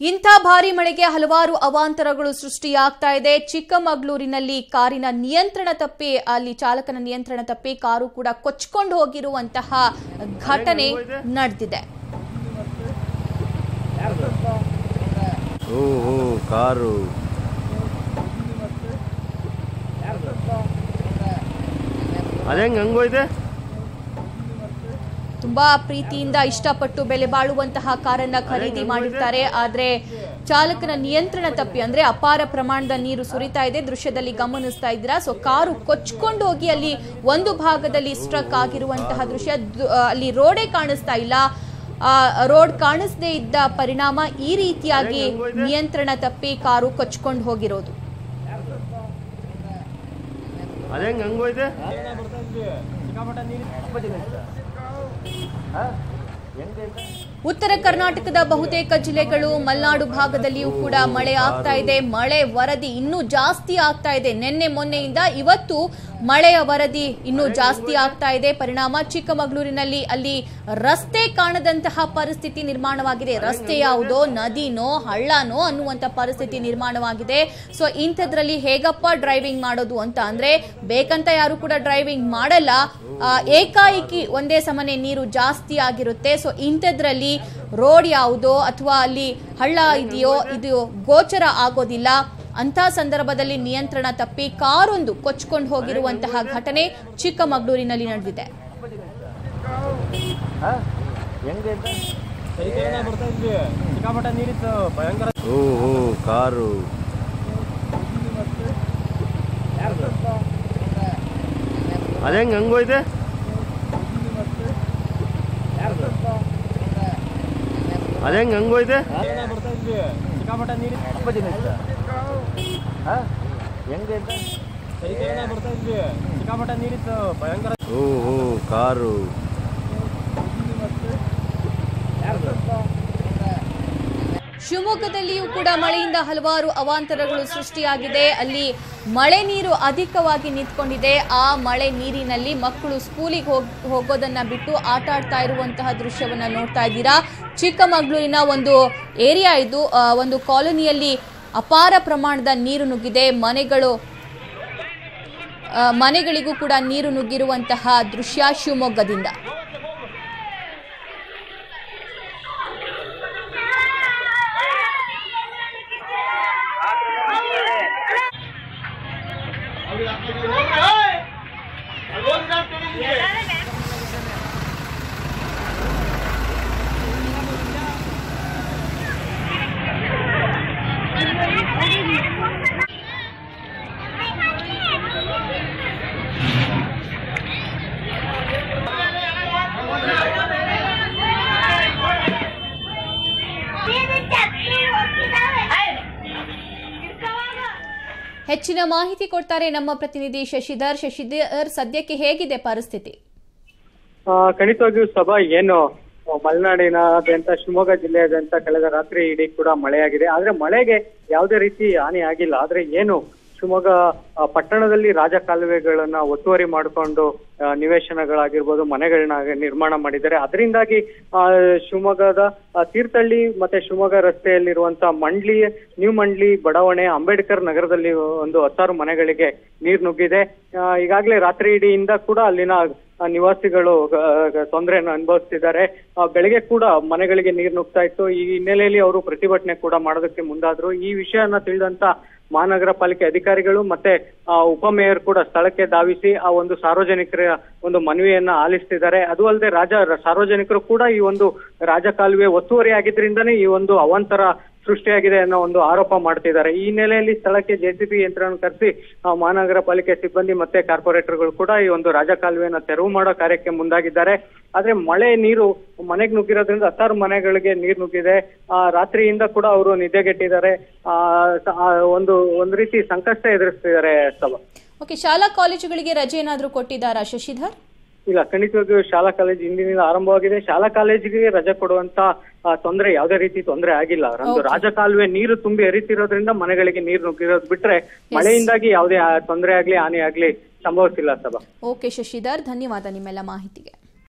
ಇಂಥ ಭಾರಿ ಮಳೆಗೆ ಹಲವಾರು ಅವಾಂತರಗಳು ಸೃಷ್ಟಿಯಾಗ್ತಾ ಇದೆ. ಚಿಕ್ಕಮಗಳೂರಿನಲ್ಲಿ ಕಾರಿನ ನಿಯಂತ್ರಣ ತಪ್ಪಿ, ಅಲ್ಲಿ ಚಾಲಕನ ನಿಯಂತ್ರಣ ತಪ್ಪಿ ಕಾರು ಕೂಡ ಕೊಚ್ಕೊಂಡು ಹೋಗಿರುವಂತಹ ಘಟನೆ ನಡೆದಿದೆ. ಕಾರು. ಹಂಗೋಯ್ದೆ ತುಂಬಾ ಪ್ರೀತಿಯಿಂದ ಇಷ್ಟಪಟ್ಟು ಬೆಲೆ ಬಾಳುವಂತಹ ಕಾರನ್ನ ಖರೀದಿ ಮಾಡಿರ್ತಾರೆ. ಆದ್ರೆ ಚಾಲಕನ ನಿಯಂತ್ರಣ ತಪ್ಪಿ ಅಂದ್ರೆ ಅಪಾರ ಪ್ರಮಾಣದ ನೀರು ಸುರಿತಾ ಇದೆ ದೃಶ್ಯದಲ್ಲಿ ಗಮನಿಸ್ತಾ ಇದ್ದೀರಾ? ಸೊ ಕಾರು ಕೊಚ್ಕೊಂಡು ಹೋಗಿ ಅಲ್ಲಿ ಒಂದು ಭಾಗದಲ್ಲಿ ಸ್ಟ್ರಕ್ ಆಗಿರುವಂತಹ ದೃಶ್ಯ ಅಲ್ಲಿ ರೋಡೇ ಕಾಣಿಸ್ತಾ ಇಲ್ಲ. ಆ, ರೋಡ್ ಕಾಣಿಸದೇ ಇದ್ದ ಪರಿಣಾಮ ಈ ರೀತಿಯಾಗಿ ನಿಯಂತ್ರಣ ತಪ್ಪಿ ಕಾರು ಕೊಚ್ಕೊಂಡು ಹೋಗಿರೋದು. 啊？应该 ಉತ್ತರ ಕರ್ನಾಟಕದ ಬಹುತೇಕ ಜಿಲ್ಲೆಗಳು ಮಲೆನಾಡು ಭಾಗದಲ್ಲಿಯೂ ಕೂಡ ಮಳೆ ಆಗ್ತಾ ಇದೆ. ಮಳೆ ವರದಿ ಇನ್ನೂ ಜಾಸ್ತಿ ಆಗ್ತಾ ಇದೆ. ನಿನ್ನೆ ಮೊನ್ನೆಯಿಂದ ಇವತ್ತು ಮಳೆಯ ವರದಿ ಇನ್ನೂ ಜಾಸ್ತಿ ಆಗ್ತಾ ಇದೆ. ಪರಿಣಾಮ ಚಿಕ್ಕಮಗಳೂರಿನಲ್ಲಿ ಅಲ್ಲಿ ರಸ್ತೆ ಕಾಣದಂತಹ ಪರಿಸ್ಥಿತಿ ನಿರ್ಮಾಣವಾಗಿದೆ. ರಸ್ತೆ ಯಾವುದೋ, ನದಿನೋ, ಹಳ್ಳನೋ ಅನ್ನುವಂತ ಪರಿಸ್ಥಿತಿ ನಿರ್ಮಾಣವಾಗಿದೆ. ಸೊ ಇಂಥದ್ರಲ್ಲಿ ಹೇಗಪ್ಪ ಡ್ರೈವಿಂಗ್ ಮಾಡೋದು ಅಂತ ಅಂದ್ರೆ, ಬೇಕಂತ ಯಾರು ಕೂಡ ಡ್ರೈವಿಂಗ್ ಮಾಡಲ್ಲ. ಏಕಾಏಕಿ ಒಂದೇ ಸಮನೆ ನೀರು ಜಾಸ್ತಿ ಆಗಿರುತ್ತೆ. ಸೊ ಇಂಥದ್ರಲ್ಲಿ ರೋಡ್ ಯಾವುದೋ ಅಥವಾ ಅಲ್ಲಿ ಹಳ್ಳ ಇದೆಯೋ, ಇದು ಗೋಚರ ಆಗೋದಿಲ್ಲ. ಅಂತ ಸಂದರ್ಭದಲ್ಲಿ ನಿಯಂತ್ರಣ ತಪ್ಪಿ ಕಾರೊಂದು ಕೊಚ್ಕೊಂಡು ಹೋಗಿರುವಂತಹ ಘಟನೆ ಚಿಕ್ಕಮಗಳೂರಿನಲ್ಲಿ ನಡೆದಿದೆ. ಅದೇ ಹಂಗೋಯ್ತೆ ಅದೇಂಗ್ ಹಂಗೋಯ್ದೆ ತರೀಕೆರೆನ ಬರ್ತಾ ಇದ್ವಿ ಸಿಕ್ಕಾಪಟ್ಟೆ ನೀರಿತ್ತು ಹೆಂಗೆ ತರೀಕೆರೆನ ಬರ್ತಾ ಇದ್ವಿ ಸಿಕ್ಕಾಪಟ್ಟೆ ನೀರಿತ್ತು ಭಯಂಕರ ಓಹೋ ಕಾರು. ಶಿವಮೊಗ್ಗದಲ್ಲಿಯೂ ಕೂಡ ಮಳೆಯಿಂದ ಹಲವಾರು ಅವಾಂತರಗಳು ಸೃಷ್ಟಿಯಾಗಿದೆ. ಅಲ್ಲಿ ಮಳೆ ನೀರು ಅಧಿಕವಾಗಿ ನಿಂತ್ಕೊಂಡಿದೆ. ಆ ಮಳೆ ನೀರಿನಲ್ಲಿ ಮಕ್ಕಳು ಸ್ಕೂಲಿಗೆ ಹೋಗ್, ಹೋಗೋದನ್ನ ಬಿಟ್ಟು ಆಟ ಆಡ್ತಾ ಇರುವಂತಹ ದೃಶ್ಯವನ್ನ ನೋಡ್ತಾ ಇದ್ದೀರಾ? ಚಿಕ್ಕಮಗಳೂರಿನ ಒಂದು ಏರಿಯಾ ಇದು. ಒಂದು ಕಾಲೋನಿಯಲ್ಲಿ ಅಪಾರ ಪ್ರಮಾಣದ ನೀರು ನುಗ್ಗಿದೆ. ಮನೆಗಳು ಮನೆಗಳಿಗೂ ಕೂಡ ನೀರು ನುಗ್ಗಿರುವಂತಹ ದೃಶ್ಯ ಶಿವಮೊಗ್ಗದಿಂದ. ಹೆಚ್ಚಿನ ಮಾಹಿತಿ ಕೊಡ್ತಾರೆ ನಮ್ಮ ಪ್ರತಿನಿಧಿ ಶಶಿಧರ್. ಶಶಿಧರ್, ಸದ್ಯಕ್ಕೆ ಹೇಗಿದೆ ಪರಿಸ್ಥಿತಿ? ಖಂಡಿತವಾಗಿಯೂ ಸಭಾ ಏನು, ಮಲೆನಾಡಿನಾದ್ಯಂತ, ಶಿವಮೊಗ್ಗ ಜಿಲ್ಲೆಯಾದ್ಯಂತ, ಕಳೆದ ರಾತ್ರಿ ಇಡೀ ಕೂಡ ಮಳೆಯಾಗಿದೆ. ಆದ್ರೆ ಮಳೆಗೆ ಯಾವುದೇ ರೀತಿ ಹಾನಿ ಆಗಿಲ್ಲ. ಆದ್ರೆ ಏನು ಶಿವಮೊಗ್ಗ ಪಟ್ಟಣದಲ್ಲಿ ರಾಜ ಕಾಲುವೆಗಳನ್ನ ಒತ್ತುವರಿ ಮಾಡಿಕೊಂಡು ನಿವೇಶನಗಳಾಗಿರ್ಬೋದು ಮನೆಗಳನ್ನ ನಿರ್ಮಾಣ ಮಾಡಿದ್ದಾರೆ. ಅದರಿಂದಾಗಿ ಆ, ಶಿವಮೊಗ್ಗದ ತೀರ್ಥಹಳ್ಳಿ ಮತ್ತೆ ಶಿವಮೊಗ್ಗ ರಸ್ತೆಯಲ್ಲಿರುವಂತ ಮಂಡ್ಲಿ ನ್ಯೂ ಮಂಡ್ಲಿ ಬಡಾವಣೆ ಅಂಬೇಡ್ಕರ್ ನಗರದಲ್ಲಿ ಒಂದು ಹತ್ತಾರು ಮನೆಗಳಿಗೆ ನೀರು ನುಗ್ಗಿದೆ. ಈಗಾಗಲೇ ರಾತ್ರಿ ಇಡಿಯಿಂದ ಕೂಡ ಅಲ್ಲಿನ ನಿವಾಸಿಗಳು ತೊಂದರೆಯನ್ನು ಅನುಭವಿಸ್ತಿದ್ದಾರೆ. ಬೆಳಗ್ಗೆ ಕೂಡ ಮನೆಗಳಿಗೆ ನೀರು ನುಗ್ತಾ ಇತ್ತು. ಈ ಹಿನ್ನೆಲೆಯಲ್ಲಿ ಅವರು ಪ್ರತಿಭಟನೆ ಕೂಡ ಮಾಡೋದಕ್ಕೆ ಮುಂದಾದ್ರು. ಈ ವಿಷಯನ ತಿಳಿದಂತ ಮಹಾನಗರ ಪಾಲಿಕೆ ಅಧಿಕಾರಿಗಳು ಮತ್ತೆ ಉಪಮೇಯರ್ ಕೂಡ ಸ್ಥಳಕ್ಕೆ ಧಾವಿಸಿ ಆ ಒಂದು ಸಾರ್ವಜನಿಕರ ಒಂದು ಮನವಿಯನ್ನ ಆಲಿಸ್ತಿದ್ದಾರೆ. ಅದು ಅಲ್ಲದೆ ರಾಜ, ಸಾರ್ವಜನಿಕರು ಕೂಡ ಈ ಒಂದು ರಾಜಕಾಲುವೆ ಒತ್ತುವರಿ ಆಗಿದ್ರಿಂದನೇ ಈ ಒಂದು ಅವಾಂತರ ಸೃಷ್ಟಿಯಾಗಿದೆ ಅನ್ನೋ ಒಂದು ಆರೋಪ ಮಾಡ್ತಿದ್ದಾರೆ. ಈ ಹಿನ್ನೆಲೆಯಲ್ಲಿ ಸ್ಥಳಕ್ಕೆ ಜೆಸಿಬಿ ಯಂತ್ರವನ್ನು ಕರೆಸಿ ಮಹಾನಗರ ಪಾಲಿಕೆ ಸಿಬ್ಬಂದಿ ಮತ್ತೆ ಕಾರ್ಪೊರೇಟರ್ಗಳು ಕೂಡ ಈ ಒಂದು ರಾಜಕಾಲುವೆಯನ್ನ ತೆರವು ಮಾಡೋ ಕಾರ್ಯಕ್ಕೆ ಮುಂದಾಗಿದ್ದಾರೆ. ಆದ್ರೆ ಮಳೆ ನೀರು ಮನೆಗೆ ನುಗ್ಗಿರೋದ್ರಿಂದ ಹತ್ತಾರು ಮನೆಗಳಿಗೆ ನೀರು ನುಗ್ಗಿದೆ. ಆ ರಾತ್ರಿಯಿಂದ ಕೂಡ ಅವರು ನಿದ್ದೆಗೆಟ್ಟಿದ್ದಾರೆ. ಆ ಒಂದು ಒಂದ್ ರೀತಿ ಸಂಕಷ್ಟ ಎದುರಿಸ್ತಿದ್ದಾರೆ ಸಭಾ. ಓಕೆ ಶಾಲಾ ಕಾಲೇಜುಗಳಿಗೆ ರಜೆ ಏನಾದರೂ ಕೊಟ್ಟಿದ್ದಾರಾ ಶಶಿಧರ್? ಇಲ್ಲ ಖಂಡಿತವಾಗಿಯೂ ಶಾಲಾ ಕಾಲೇಜು ಇಂದಿನಿಂದ ಆರಂಭವಾಗಿದೆ. ಶಾಲಾ ಕಾಲೇಜಿಗೆ ರಜೆ ಕೊಡುವಂತ ತೊಂದರೆ ಯಾವುದೇ ರೀತಿ ತೊಂದರೆ ಆಗಿಲ್ಲ. ಒಂದು Okay. ರಾಜಕಾಲುವೆ ನೀರು ತುಂಬಿ ಹರಿತಿರೋದ್ರಿಂದ ಮನೆಗಳಿಗೆ ನೀರು ನುಗ್ಗಿರೋದು ಬಿಟ್ರೆ ಮಳೆಯಿಂದಾಗಿ ಯಾವುದೇ ತೊಂದರೆ ಆಗ್ಲಿ ಹಾನಿ ಆಗ್ಲಿ ಸಂಭವಿಸಿಲ್ಲ ಸಭಾ. ಓಕೆ ಶಶಿಧರ್ ಧನ್ಯವಾದ ನಿಮ್ಮೆಲ್ಲ ಮಾಹಿತಿಗೆ.